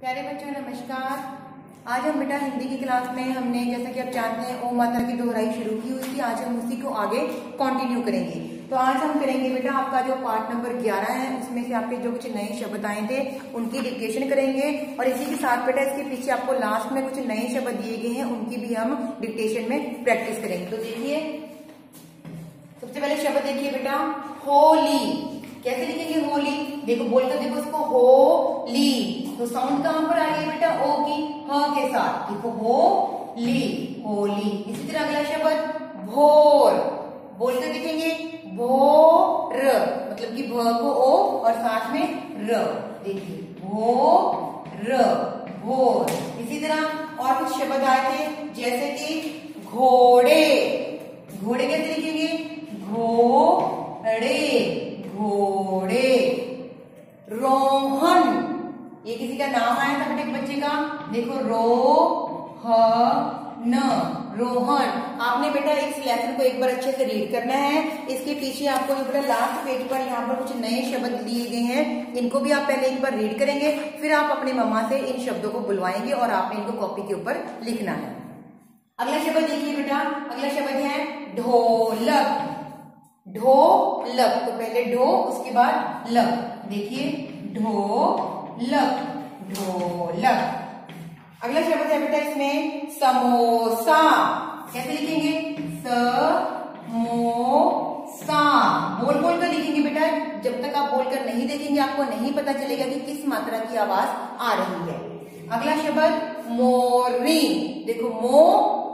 प्यारे बच्चों, नमस्कार। आज हम बेटा हिंदी की क्लास में हमने, जैसा कि आप जानते हैं, ओम माता की दोहराई शुरू की हुई थी। आज हम उसी को आगे कंटिन्यू करेंगे। तो आज हम करेंगे बेटा आपका जो पार्ट नंबर 11 है, उसमें से आपके जो कुछ नए शब्द आए थे, उनकी डिक्टेशन करेंगे। और इसी के साथ बेटा इसके पीछे आपको लास्ट में कुछ नए शब्द दिए गए हैं, उनकी भी हम डिक्टेशन में प्रैक्टिस करेंगे। तो देखिए, सबसे पहले शब्द देखिए बेटा, होली। कैसे लिखेंगे होली? देखो, बोलते देखो उसको हो तो साउंड कहाँ पर आ रही है बेटा? ओ की ह के साथ। देखो हो ली होली इसी तरह अगला शब्द भोर बोलते दिखेंगे भोर मतलब कि भ को ओ और साथ में र देखिए भो र भोर इसी तरह और कुछ शब्द आए थे जैसे कि घोड़े घोड़े कैसे लिखेंगे घोड़े घोड़े रोहन ये किसी का नाम आया था बेटे बच्चे का? देखो, रो, ह, न, रोहन। आपने बेटा इस लेसन को एक बार अच्छे से रीड करना है। इसके पीछे आपको बेटा लास्ट पेज पर यहाँ पर कुछ नए शब्द दिए गए हैं। इनको भी आप पहले एक बार रीड करेंगे, फिर आप अपने मम्मा से इन शब्दों को बुलवाएँगे और आपने इनको कॉपी के ऊपर लिखना है। अगला शब्द देखिए बेटा। अगला शब्द है ढोलक। ढोलक। तो पहले ढो, उसके बाद लक देखिए ढोलक ढोलक अगला शब्द है बेटा इसमें समोसा। कैसे लिखेंगे? स मो सा बोल बोल कर लिखेंगे बेटा। जब तक आप बोलकर नहीं देखेंगे, आपको नहीं पता चलेगा कि किस मात्रा की आवाज़ आ रही है। अगला शब्द, मोरनी। देखो मो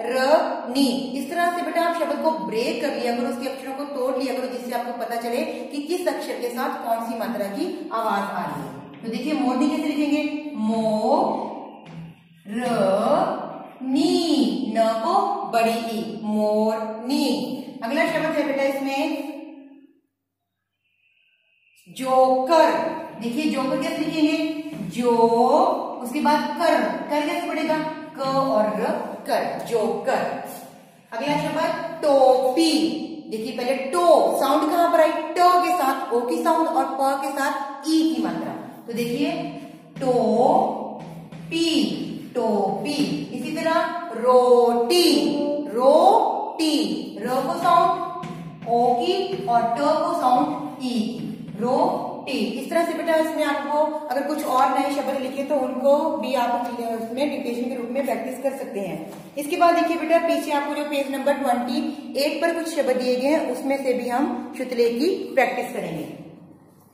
र नी इस तरह से बेटा आप शब्द को ब्रेक कर लिया करो, उसके अक्षरों को तोड़ लिया करो, जिससे आपको पता चले कि किस अक्षर के साथ कौन सी मात्रा की आवाज़ आ रही है। तो देखिए मोरनी कैसे लिखेंगे? मो र नी न को बड़ी ई। मोर नी। अगला शब्द है बेटा इसमें जोकर। देखिए जोकर कैसे लिखेंगे? जो, उसके बाद कर। कर कैसे पड़ेगा? क और र, कर। जोकर। अगला शब्द, टोपी। देखिए पहले टो, साउंड कहाँ पर आई? ट के साथ, ओ की साउंड और प के साथ, ई। तो देखिए टो पी टोपी। इसी तरह रोटी रोटी। रो को साउंड ओ की और ट को साउंड ई। की रोटी। इस तरह से बेटा इसमें आपको अगर कुछ और नए शब्द लिखे तो उनको भी आप उसमें डिक्टेशन के रूप में प्रैक्टिस कर सकते हैं। इसके बाद देखिए बेटा, पीछे आपको जो पेज नंबर ट्वेंटी एट पर कुछ शब्द दिए गए हैं, उसमें से भी हम शुतले की प्रैक्टिस करेंगे।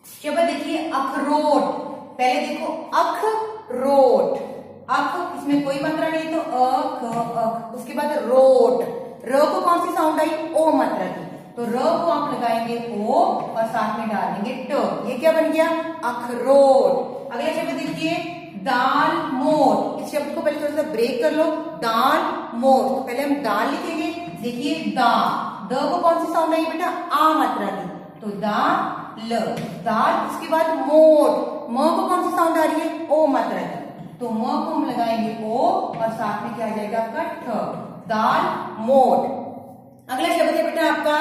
शब्द देखिए अखरोट। पहले देखो, अखरोट। अख इसमें कोई मात्रा नहीं तो अ अख। उसके बाद रोट। र को कौन सी साउंड आई? ओ मात्रा की। तो र को आप लगाएँगे ओ और साथ में डाल देंगे ट। ये क्या बन गया? अखरोट। अगला शब्द देखिए, दाल मोट इस शब्द को पहले थोड़ा सा ब्रेक कर लो। दाल मोट तो पहले हम दाल लिखेंगे। देखिए दा। द को कौन सी साउंड आई बेटा? आ मात्रा की। तो दा ल, दाल, उसके बाद मोट म को कौन सी साउंड आ रही है? ओ मात्रा तो म को हम लगाएँगे ओ और साथ में क्या आ जाएगा आपका? ठ। दाल मोट अगला शब्द है बेटा आपका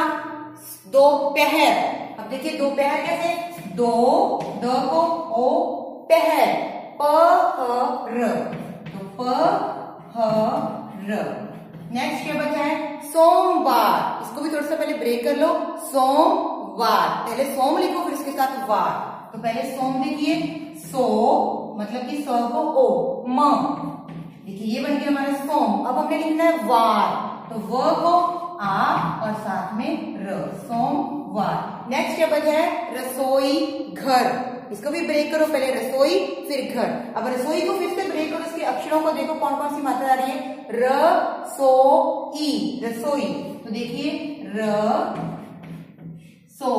दोपहर अब देखिए दोपहर कैसे? दो, द को ओ, पहर। प, ह, र। तो प, ह, र। नेक्स्ट शब्द है? सोमवार। इसको भी थोड़ा सा पहले ब्रेक कर लो। सोमवार पहले सोम लिखो, फिर इसके साथ वार। तो पहले सोम देखिए सो मतलब कि स को ओ, म। देखिए, ये बन गया हमारा सोम। अब हमने लिखना है वार। तो व को आ और साथ में र। सोमवार नेक्स्ट शब्द है? रसोई घर। इसको भी ब्रेक करो, पहले रसोई, फिर घर। अब रसोई को फिर से ब्रेक करो, इसके अक्षरों को देखो कौन कौन सी मात्रा आ रही है। र, सो, ई। रसोई। तो देखिए, र सो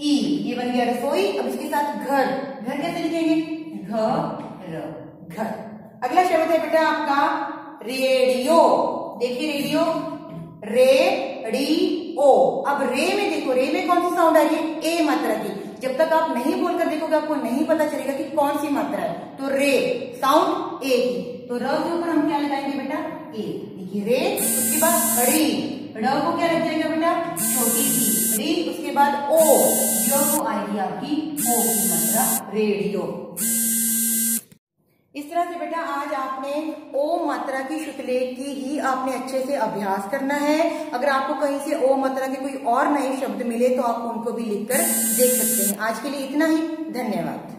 ई ये बन गया रसोई, अब इसके साथ घर। घर कैसे लिखेंगे? घर घर। अगला शब्द है बेटा आपका रेडियो। देखिए रेडियो। रे डी ओ अब रे में देखो, रे में कौन सी साउंड आ रही है? ए मात्रा की। जब तक आप नहीं बोलकर देखोगे, आपको नहीं पता चलेगा कि कौन सी मात्रा है। तो रे साउंड ए की। तो र के ऊपर हम क्या लगाएँगे बेटा? ए देखिए रे, उसके बाद ड़ी ड को क्या लग जाएगा बेटा? छोटी सी। री उसके बाद ओ जो को आएगी आपकी ओ की मात्रा रेडियो इस तरह से बेटा, आज आपने ओ मात्रा की शुक्लेख की ही आपने अच्छे से अभ्यास करना है। अगर आपको कहीं से ओ मात्रा के कोई और नए शब्द मिले तो आप उनको भी लिखकर देख सकते हैं। आज के लिए इतना ही। धन्यवाद।